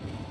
you